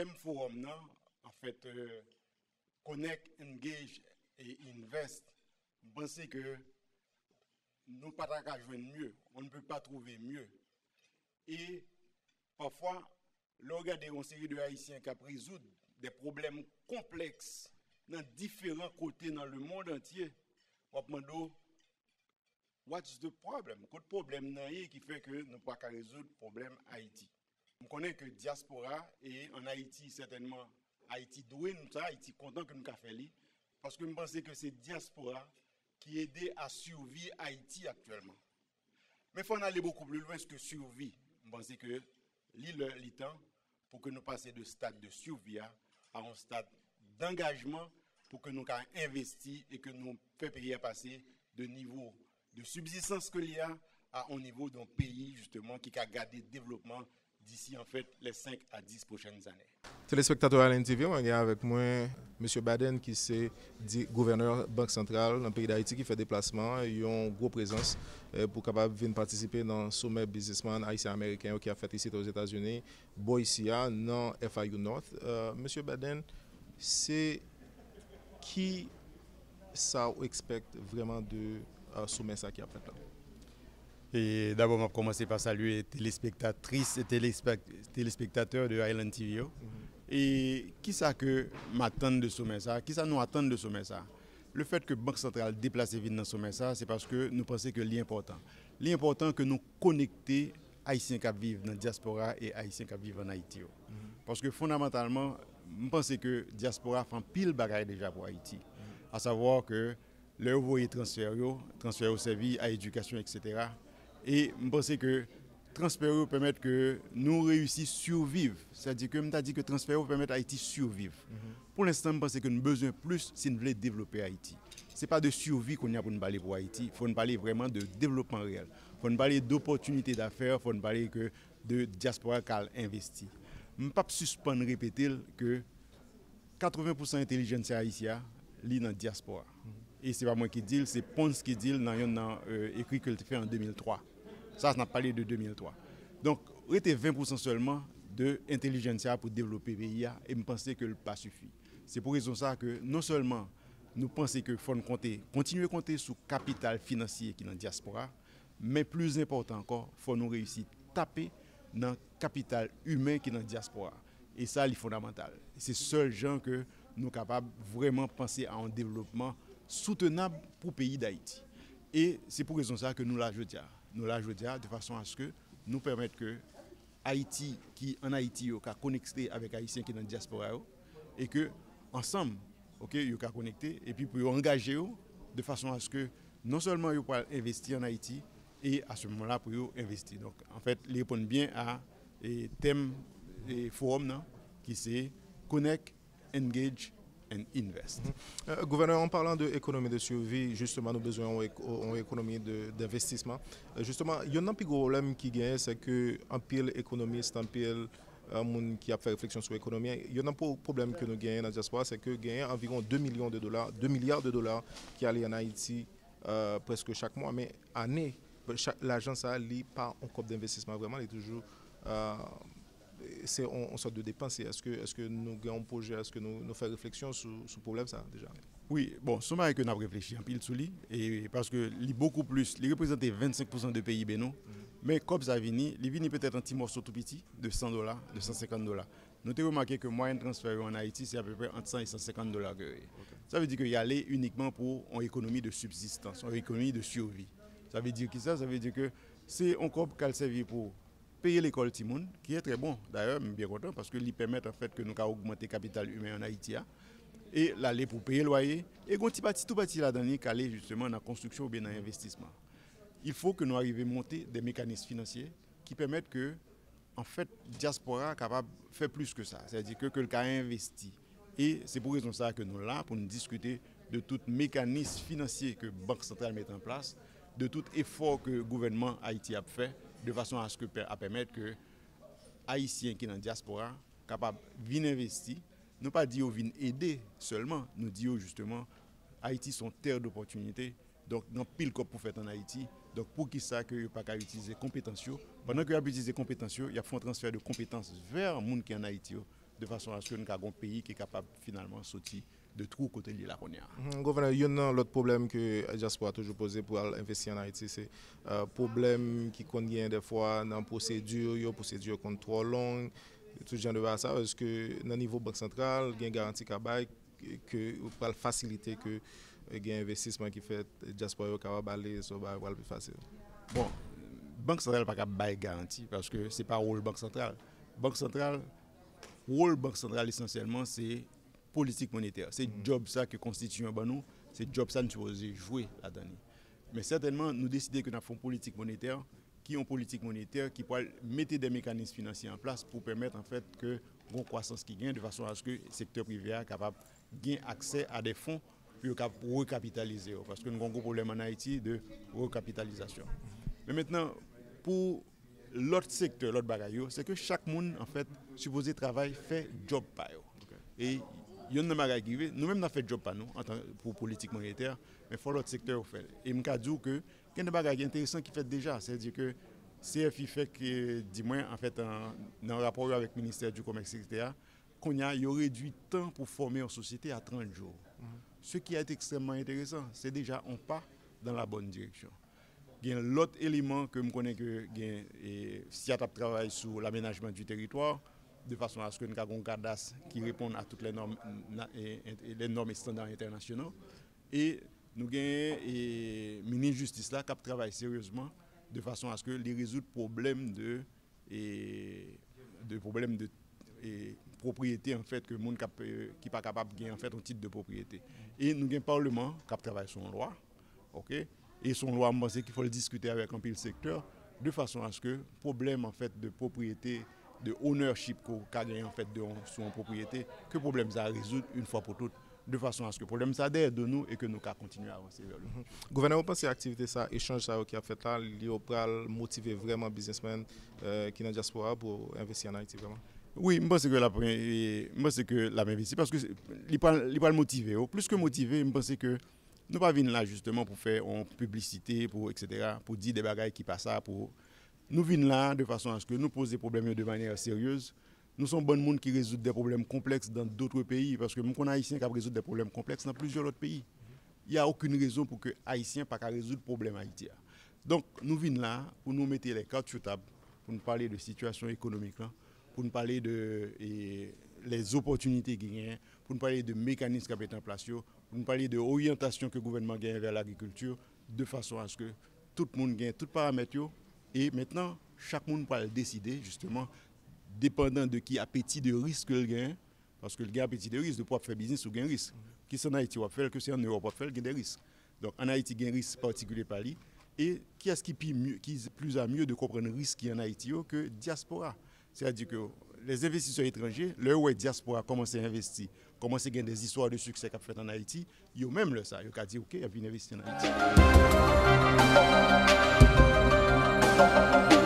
thème forum, en fait, euh, Connect, Engage et Invest, je que nous ne pouvons pas mieux. On ne peut pas trouver mieux. Et parfois, regardez une série de Haïtiens qui résoudre des problèmes complexes dans différents côtés dans le monde entier. On demande what's the problem? Quel problème qui fait que nous ne pouvons pas résoudre le problème Haïti? On connaît que diaspora et en Haïti, certainement, Haïti doué nous ça, Haïti content que nous avons fait parce que je pense que c'est diaspora qui aide à survivre Haïti actuellement. Mais il faut aller beaucoup plus loin que survie. Je pense que l'île temps pour que nous passions de stade de survie à un stade d'engagement pour que nous investir et que nous fassions payer passer de niveau de subsistance qu'il y a à un niveau d'un pays justement qui a gardé le développement d'ici en fait les 5 à 10 prochaines années. Téléspectateurs à l'NTV, on est avec moi M. Baden qui est gouverneur Banque Centrale dans le pays d'Haïti qui fait déplacement. Ils a une grosse présence euh, pour capable venir participer dans le sommet businessman haïtien-américain qui a fait ici aux États-Unis, Boïsia, non FIU North. Euh, M. Baden, c'est qui ça expecte vraiment de euh, sommet ça qui a fait là? Et d'abord, je vais commencer par saluer les téléspectatrices et téléspectateurs de Island TV. Mhm. Et qui ça que m'attend de sommet ça? Qui ça nous attend de sommet ça? Le fait que Banque centrale déplace vite dans sommet ça, c'est parce que nous pensons que l'important. L'important que nous connecter Haïtiens qui vivent dans la diaspora et Haïtiens qui vivent en Haïti. Mhm. Parce que fondamentalement, je pense que la diaspora fait pile bagaille déjà pour Haïti. Mhm. À savoir que le voyez transfert, transfert au service, à l'éducation, etc. Et je pense que transfert permet que nous réussissons à survivre. C'est-à-dire que je dit que transfert permet à Haïti survivre. Mm -hmm. Pour l'instant, je pense que nous avons besoin plus si nous voulons développer Haïti. Ce n'est pas de survie qu'on a pour nous parler pour Haïti. Il faut nous parler vraiment de développement réel. Il faut nous parler d'opportunités d'affaires. Il faut nous parler que de diaspora qui a investi. Je ne peux pas suspendre répéter que 80% intelligence haïtienne lit dans la diaspora. Mm -hmm. Et ce n'est pas moi qui dis, c'est Ponce qui dit dans un euh, écrit que fait en 2003. Ça, on a parlé de 2003. Donc, il était 20% seulement de intelligentsia pour développer le pays et me penser que le pas suffit. C'est pour raison ça que non seulement nous pensons que faut compter, continuer à compter sur le capital financier qui est dans la diaspora, mais plus important encore, faut nous réussir à taper dans le capital humain qui est dans la diaspora. Et ça, c'est fondamental. C'est seul gens que nous sommes capables vraiment de penser à un développement soutenable pour le pays d'Haïti. Et c'est pour raison ça que nous la jetons. Nous l'ajoutons de façon à ce que nous permettre que Haïti, qui en Haïti, a connecté avec Haïtiens qui sont dans la diaspora, et que ensemble, ok, ils connecté, et puis pour engager de façon à ce que non seulement ils puissent investir en Haïti, et à ce moment-là, pour investir. Donc, en fait, ils répondent bien à et thème et forum qui c'est Connect, Engage invest. Euh, gouverneur, en parlant d'économie de, survie, justement, nous besoin d'une économie d'investissement. Euh, justement, il y a un petit problème qui gagne, c'est qu'un pile économiste, un pile euh, monde qui a fait réflexion sur l'économie, il y a un problème que nous gagnons dans la diaspora, c'est que gagne environ 2 millions de dollars, 2 milliards de dollars qui allent en Haïti presque chaque mois, mais année, l'agence a pas un cop d'investissement, vraiment, il est toujours c'est en, sorte de dépenser. Est-ce que, est que nous avons un projet, est-ce que nous, nous faisons réflexion sur ce problème ça déjà? Oui, bon, vrai que nous avons réfléchi en pile sur lui, et parce que est beaucoup plus, il représente 25% de PIB, non? Mais comme ça vient, il vient peut-être un petit morceau tout petit, de 100 dollars, de 150 dollars. Nous avons remarqué que le moyen de transfert en Haïti, c'est à peu près entre 100 et 150 dollars. Ça veut dire qu'il y allait uniquement pour une économie de subsistance, une économie de survie. Ça veut dire que ça, ça veut dire que c'est encore qu'elle servir pour payer l'école Timoun, qui est très bon d'ailleurs, bien content, parce que lui permet en fait que nous avons augmenté le capital humain en Haïti. Hein. Et l'aller pour payer le loyer. Et quand petit tout bâti là-dedans, aller justement dans la construction ou bien dans l'investissement. Il faut que nous arrivions à monter des mécanismes financiers qui permettent que, en fait, diaspora capable de faire plus que ça. C'est-à-dire que quelqu'un a investi. Et c'est pour raison ça que nous sommes là, pour nous discuter de tout mécanisme financier que la Banque centrale met en place, de tout effort que le gouvernement Haïti a fait de façon à ce que à permettre que haïtiens qui sont dans la diaspora capables de investir. Nous pas dire venir aider seulement nous dire justement Haïti sont terre d'opportunité donc dans pile comme pour faire en Haïti. Donc pour qui ça pas qu'à utiliser compétences pendant que a utiliser compétences il y a un transfert de compétences vers le monde qui est en Haïti de façon à ce que nous avons un pays qui est capable finalement de sortir de trou côté de la Konya. Mhm, gouverneur, il y a un autre problème que Diaspora a toujours posé pour investir en Haïti, c'est un euh, problème qui convient des fois dans la procédure, une procédure trop longue, tout genre de ça. Est-ce que dans le niveau Banque centrale, il y a une garantie que pour faciliter que euh, un investissement qui fait Diaspora capable d'aller sur le plus facile? Bon, Banque centrale n'a pas de garantie parce que ce n'est pas le rôle Banque centrale. Banque centrale, rôle Banque centrale essentiellement, c'est politique monétaire. C'est mm. job ça que constitue un banou, c'est job ça nous supposé jouer là-dedans. Mais certainement nous décider que nous avons une politique monétaire qui ont politique monétaire qui peut mettre des mécanismes financiers en place pour permettre en fait que une croissance qui gagne de façon à ce que le secteur privé soit capable de gagner accès à des fonds pour recapitaliser parce que nous avons un gros problème en Haïti de recapitalisation. Mais maintenant pour l'autre secteur, l'autre bagaille, c'est que chaque monde en fait supposé travailler fait job par Et yon nan magay ki ve, nou menm nan fet job pa nou, tan, pou politik moneter, men fò lot sektèr ou fè. E mka djou ke, ken nan bagay ki enteresan ki fèt deja, se di ke CFI fèk di mwen, an fèt nan rapor yo avèk Ministèr du Komerse, etc., kon ya yo redwi tan pou formè an sosyete a 30 jour. Mm -hmm. Se ki a ete ekstremman enteresan, se deja an pa dan la bonn direksyon. Gen lot eleman ke m konen ke gen e, si atap travay sou l'amenajman du teritwar, de façon à ce que nous ayons un cadastre qui répond à toutes les normes, et, les normes et standards internationaux. Et nous avons le ministre de Justice là, qui travaille sérieusement de façon à ce que les résoudre problèmes de, et, de problèmes de propriété en fait que monde qui n'est pas capable de gagner en fait un titre de propriété. Et nous avons un parlement qui travaille sur une loi. OK? Et son loi, pense qu'il faut le discuter avec un peu le secteur de façon à ce que problème en fait de propriété, de ownership qu'on a en fait de, sur une propriété, que problème ça résoudre une fois pour toutes de façon à ce que le problème ça de nous et que nous continuer à avancer vers le mm Gouvernement, vous pensez l'activité ça, échange ça qui a fait là, va motiver vraiment les businessmen euh, qui sont dans la diaspora pour investir en Haïti vraiment? Oui, je pense que la je que la même parce que il pas motiver, plus que motiver, je pense que nous pas venir là justement pour faire une publicité, pour, etc., pour dire des bagailles qui passent. Pour... Nous venons là de façon à ce que nous posions des problèmes de manière sérieuse. Nous sommes bon monde qui résout des problèmes complexes dans d'autres pays, parce que nous haïtiens qui résoudre des problèmes complexes dans plusieurs autres pays. Il n'y a aucune raison pour que Haïtiens ne résoudre le problème haïtien. Donc nous venons là pour nous mettre les cartes sur table, pour nous parler de situation économique, pour nous parler de les opportunités pour nous parler de mécanismes qui sont en place, nous parler de l'orientation que le gouvernement gagne vers l'agriculture de façon à ce que tout le monde gagne tous les paramètres. Et maintenant, chaque monde peut décider, justement, dépendant de qui appétit de risque qu'il gagne, parce que le gain appétit de risque de pouvoir faire business ou gain risque. Qui c'est en Haïti va faire, que c'est en Europe va faire, il a des risques. Donc en Haïti, il y a risque particulier par lui. Et qui est-ce qui, est plus à mieux de comprendre le risque qui est en Haïti que diaspora? C'est-à-dire que les investisseurs étrangers, leur où diaspora commence à investir, commence à gagner des histoires de succès qu'a fait en Haïti, ils ont même le ça, ils ont dit OK, il a investir en Haïti. Thank you.